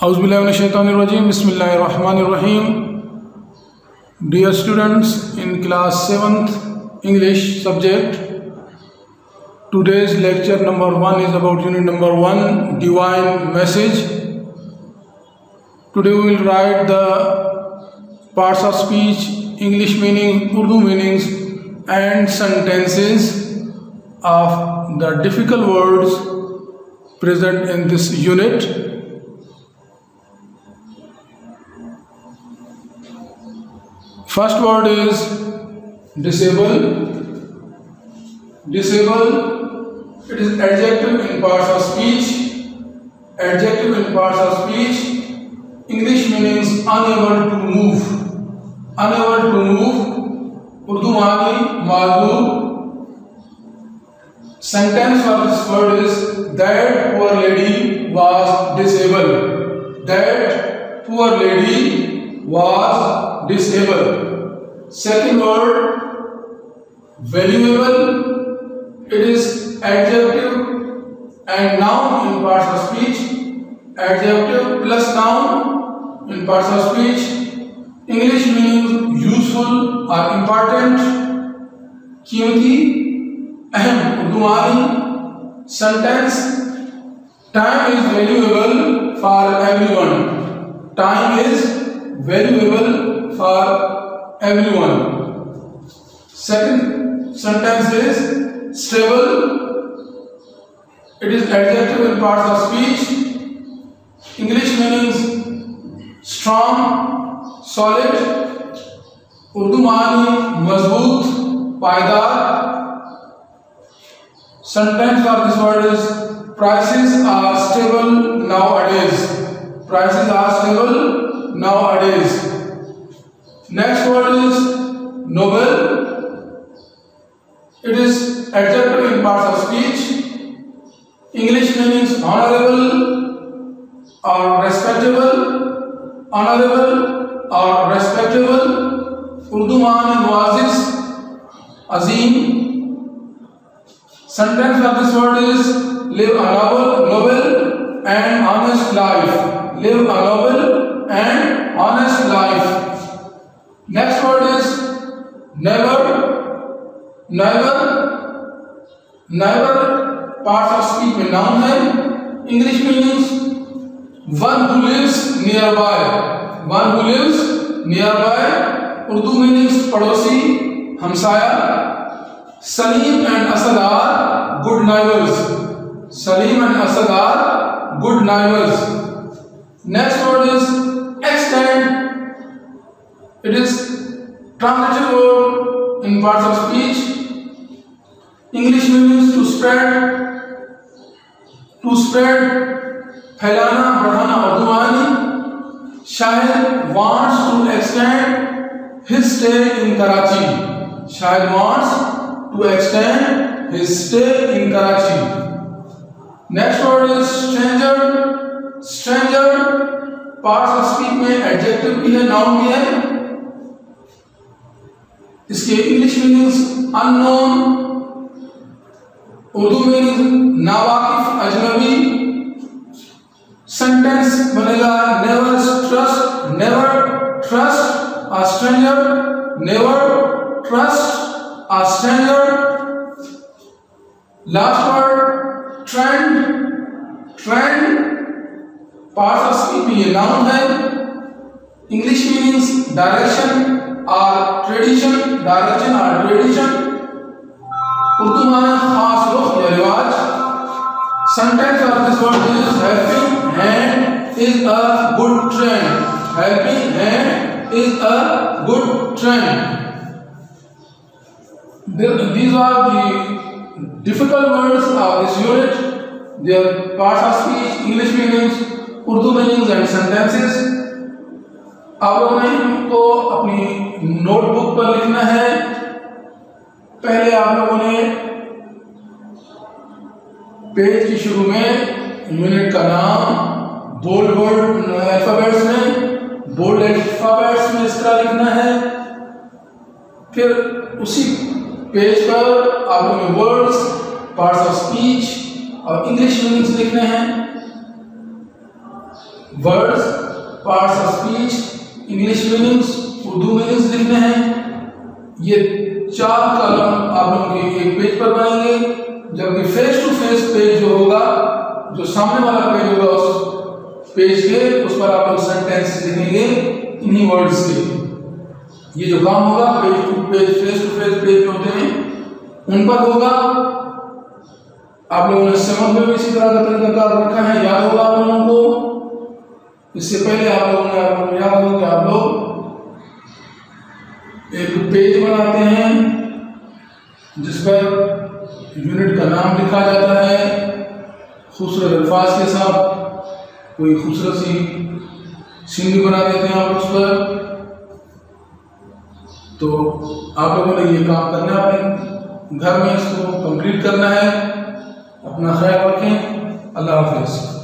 Bismillahirrahmanirrahim. Dear students in class 7th English subject, today's lecture number 1 is about unit number 1 divine message. Today we will write the parts of speech, English meaning, Urdu meanings and sentences of the difficult words present in this unit. First word is disable. Disable. It is adjective in parts of speech. Adjective in parts of speech. English means unable to move. Unable to move. Urdu Mani Mazlum. Sentence for this word is that poor lady was disabled. That poor lady was disable. Second word, valuable. It is adjective and noun in parts of speech. Adjective plus noun in parts of speech. English meaning useful or important. Qimti, ahem. Sentence, time is valuable for everyone. Time is valuable for everyone. Second sentence is stable. It is adjective in parts of speech. English meanings strong, solid. Urdu maani mazboot, paidar. Sentence for this word is prices are stable nowadays. Prices are stable nowadays. Next word is noble. It is adjective in parts of speech. English means honorable or respectable. Honorable or respectable. Urdu maan muaziz, azim. Sentence of this word is live a noble, noble and honest life. Live a neighbour neighbour part of speech में नाम है English means one who lives nearby one who lives nearby Urdu meanings पड़ोसी, हमसाया Salim and Asad are good neighbours Salim and Asad are good neighbours next word is extend it is translated word in part of speech English में means to spread to spread फैलाना, बढ़ाना अधुमानी शायद wants to extend his stay in Karachi शायद wants to extend his stay in Karachi next word is stranger stranger part of speak में adjective भी है noun भी है। इसके English meanings unknown Urdu meaning नावाकिफ अजनबी। सेंटेंस बनेगा never trust never trust stranger never trust stranger last word trend trend part of speech में ये नाउन है। English meanings direction or tradition direction or tradition Urdu में खास रुख या रिवाज। Sentence of this word is happy hand is a good trend happy hand is a good trend these are the difficult words of this unit they are part of speech English meanings Urdu meanings and sentences अब हमें इनको अपनी notebook पर लिखना है। पहले आप लोगों ने पेज की शुरू में यूनिट का नाम बोल्ड बोल्ड अल्फाबेट्स में बोल्ड अल्फाबेट्स में इसका लिखना है। फिर उसी पेज पर आप लोगों ने वर्ड्स पार्ट्स ऑफ़ स्पीच और इंग्लिश मीनिंग्स लिखने हैं। Words parts of speech English meanings Urdu meanings लिखने हैं। ये चार कॉलम आप लोगों के एक पेज पर बनेंगे जबकि फेस टू फेस पेज जो होगा, जो सामने वाला पेज होगा, उस पेज के, उस पर आप लोग सेंटेंस लिखेंगे इन्हीं वर्ड्स के। ये जो काम होगा page to page face to face page जो होते हैं, उन पर होगा। आप लोगों ने समझ में भी इसी तरह का तरीका रखा है, याद होगा आप लोगों को। इससे पहले आप लोगों ने आप लोग याद होगा आप लोग एक पेज बनाते हैं जिस पर यूनिट का नाम लिखा जाता है, खूबसूरत अल्फाज के साथ कोई खूबसूरत सी सीनरी बना देते हैं आप उस पर। तो आप लोगों ने ये काम करना है, अपने घर में इसको कंप्लीट करना है। अपना ख्याल रखें। अल्लाह हाफिज़।